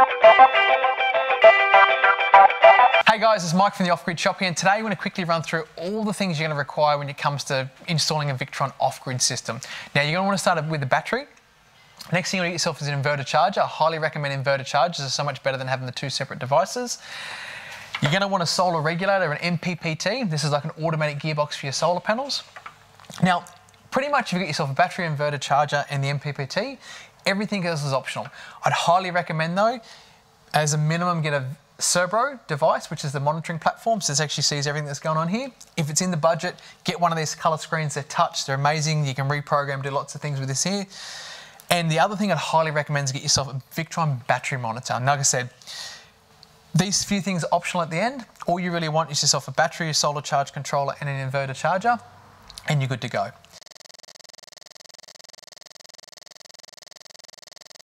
Hey guys, it's Mike from the Off Grid Shop here, and today we're going to quickly run through all the things you're going to require when it comes to installing a Victron off grid system. Now, you're going to want to start with the battery. Next thing to get yourself is an inverter charger. I highly recommend inverter chargers, are so much better than having the two separate devices. You're going to want a solar regulator, an MPPT. This is like an automatic gearbox for your solar panels. Now, pretty much if you get yourself a battery inverter charger and the MPPT, everything else is optional. I'd highly recommend though, as a minimum, get a Cerbo device, which is the monitoring platform, so this actually sees everything that's going on here. If it's in the budget, get one of these color screens. They're touch, they're amazing. You can reprogram, do lots of things with this here. And the other thing I'd highly recommend is get yourself a Victron battery monitor. And like I said, these few things are optional at the end. All you really want is yourself a battery, a solar charge controller, and an inverter charger, and you're good to go.